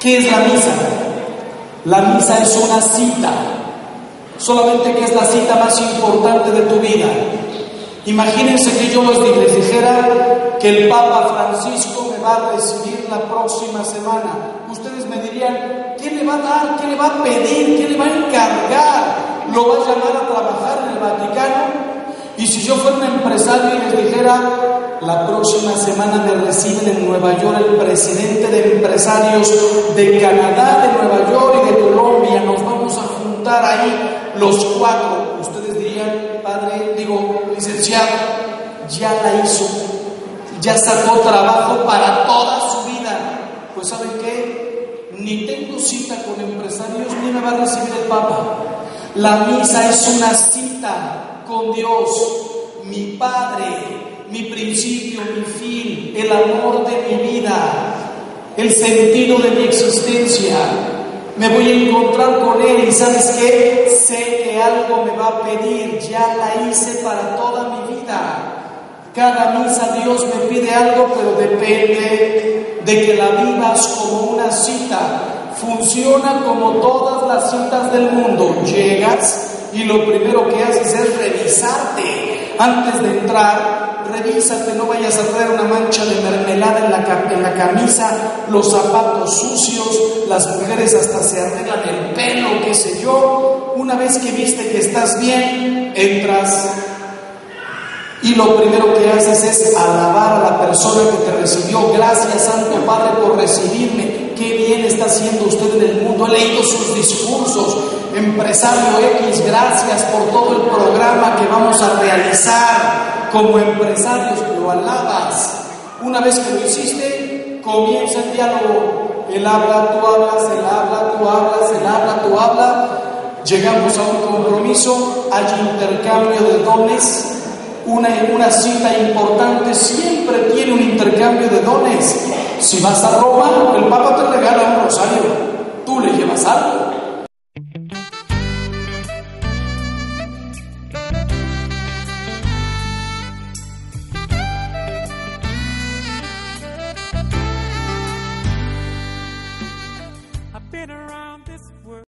¿Qué es la misa? La misa es una cita, solamente que es la cita más importante de tu vida. Imagínense que yo les dijera que el Papa Francisco me va a recibir la próxima semana. Ustedes me dirían, ¿qué le va a dar? ¿Qué le va a pedir? ¿Qué le va a encargar? ¿Lo va a llamar a trabajar en el Vaticano? Y si yo fuera un empresario y les dijera, la próxima semana me reciben en Nueva York el presidente de empresarios de Canadá, de Nueva York y de Colombia, nos vamos a juntar ahí los cuatro. Ustedes dirían, padre, digo, licenciado, ya la hizo, ya sacó trabajo para toda su vida. Pues ¿saben qué? Ni tengo cita con empresarios ni me va a recibir el Papa. La misa es una cita con Dios, mi Padre, principio, mi fin, el amor de mi vida, el sentido de mi existencia. Me voy a encontrar con Él y sabes qué? Sé que algo me va a pedir, ya la hice para toda mi vida. Cada misa Dios me pide algo, pero depende de que la vivas como una cita. Funciona como todas las citas del mundo. Llegas, y lo primero que haces es revisarte. Antes de entrar, revísate, no vayas a traer una mancha de mermelada en la, en la camisa, los zapatos sucios, las mujeres hasta se arreglan el pelo, qué sé yo. Una vez que viste que estás bien, entras y lo primero que haces es alabar a la persona que te recibió. Gracias, Santo Padre, por recibirme. Qué bien está haciendo usted en el mundo. He leído sus discursos. Empresario X, gracias por todo el programa a realizar como empresarios. Lo alabas. Una vez que lo hiciste, comienza el diálogo. Él habla, tú hablas, él habla, tú hablas, él habla, tú hablas. Llegamos a un compromiso, hay intercambio de dones una, una cita importante siempre tiene un intercambio de dones. Si vas a Roma, el Papa te regala un rosario, tú le llevas algo.